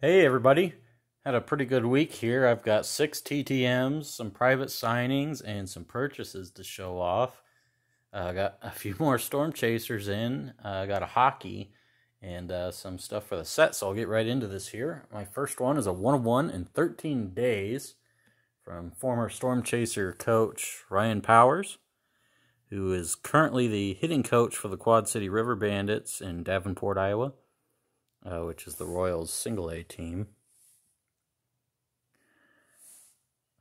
Hey everybody, had a pretty good week here. I've got six TTMs, some private signings, and some purchases to show off. I uh, got a few more Storm Chasers in. I uh, got a hockey and uh, some stuff for the set, so I'll get right into this here. My first one is a one of one in 13 days from former Storm Chaser coach Ryan Powers, who is currently the hitting coach for the Quad City River Bandits in Davenport, Iowa uh, which is the Royals single A team.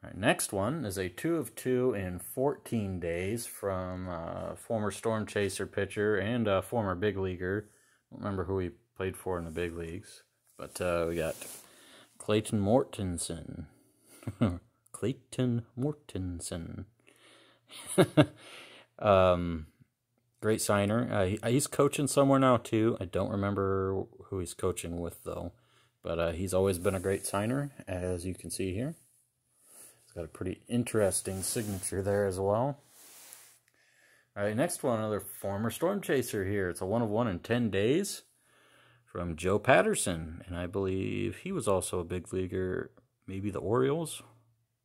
All right, next one is a two of two in 14 days from uh, former Storm Chaser pitcher and uh, former big leaguer. I don't remember who he played for in the big leagues, but uh, we got Clayton Mortensen. Clayton Mortensen. um, great signer. Uh, he, he's coaching somewhere now too. I don't remember who he's coaching with though, but uh, he's always been a great signer, as you can see here. He's got a pretty interesting signature there as well. All right, next one, another former storm chaser here. It's a one of one in ten days from Joe Patterson, and I believe he was also a big leaguer, maybe the Orioles.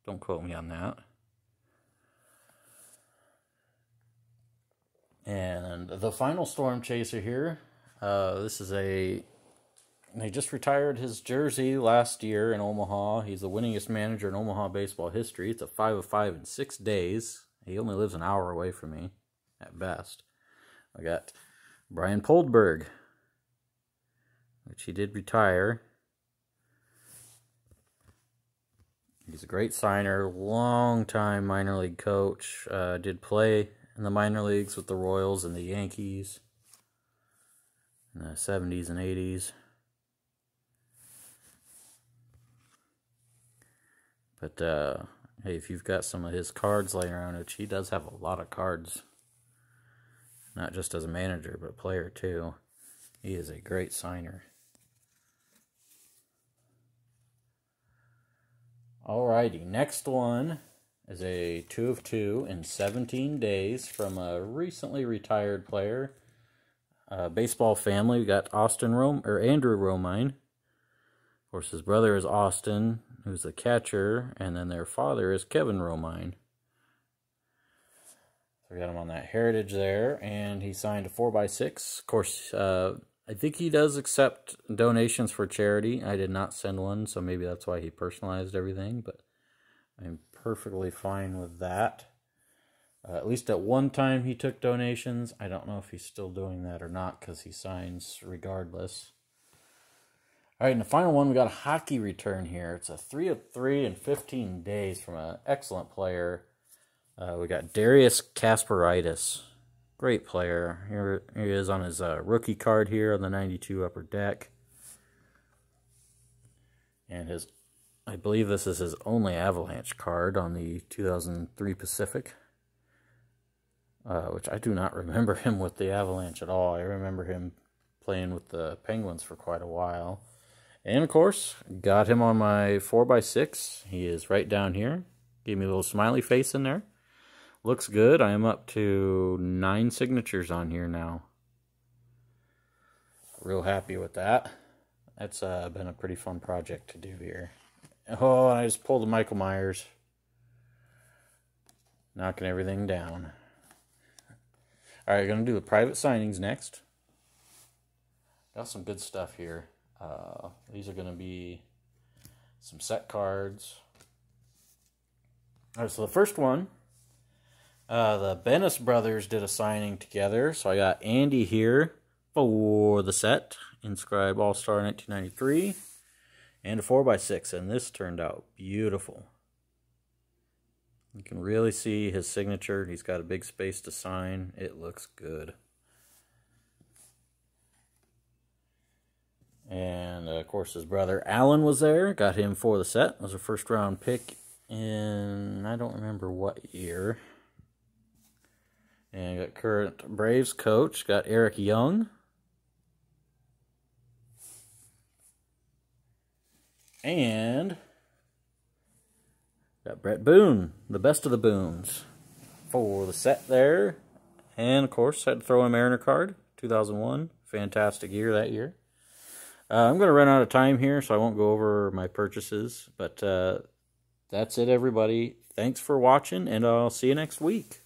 Don't quote me on that. And the final storm chaser here. Uh, this is a. He just retired his jersey last year in Omaha. He's the winningest manager in Omaha baseball history. It's a five of five in six days. He only lives an hour away from me, at best. I got Brian Poldberg, which he did retire. He's a great signer, long time minor league coach. Uh, did play in the minor leagues with the Royals and the Yankees in the 70s and 80s. But uh, hey, if you've got some of his cards laying around, which he does have a lot of cards, not just as a manager, but a player too, he is a great signer. Alrighty, next one is a two of two in 17 days from a recently retired player. Uh, baseball family, we got Austin Rom or Andrew Romine. Of course, his brother is Austin, who's the catcher, and then their father is Kevin Romine. So we got him on that heritage there, and he signed a 4x6. Of course, uh, I think he does accept donations for charity. I did not send one, so maybe that's why he personalized everything, but I'm perfectly fine with that. Uh, at least at one time he took donations. I don't know if he's still doing that or not because he signs regardless. All right, and the final one, we got a hockey return here. It's a 3 of 3 in 15 days from an excellent player. Uh, we got Darius Kasparaitis. Great player. Here, here he is on his uh, rookie card here on the 92 upper deck. And his I believe this is his only Avalanche card on the 2003 Pacific. Uh, which I do not remember him with the Avalanche at all. I remember him playing with the Penguins for quite a while. And of course, got him on my 4x6. He is right down here. Gave me a little smiley face in there. Looks good. I am up to nine signatures on here now. Real happy with that. That's uh, been a pretty fun project to do here. Oh, I just pulled the Michael Myers. Knocking everything down. All right, going to do the private signings next. Got some good stuff here. Uh, these are going to be some set cards. All right, so the first one, uh, the Benes brothers did a signing together. So I got Andy here for the set, Inscribe All Star 1993 and a 4x6 and this turned out beautiful. You can really see his signature he's got a big space to sign. It looks good and uh, of course his brother Alan was there got him for the set was a first round pick in I don't remember what year and got current Braves coach got Eric Young And got Bret Boone, the best of the Boones, for the set there. And of course, had to throw a Mariner card, 2001. Fantastic year that year. Uh, I'm going to run out of time here, so I won't go over my purchases. But uh, that's it, everybody. Thanks for watching, and I'll see you next week.